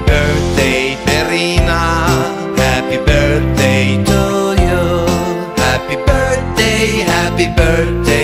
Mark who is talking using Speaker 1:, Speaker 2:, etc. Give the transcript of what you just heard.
Speaker 1: birthday, Verena. Happy birthday to you. Happy birthday, happy birthday.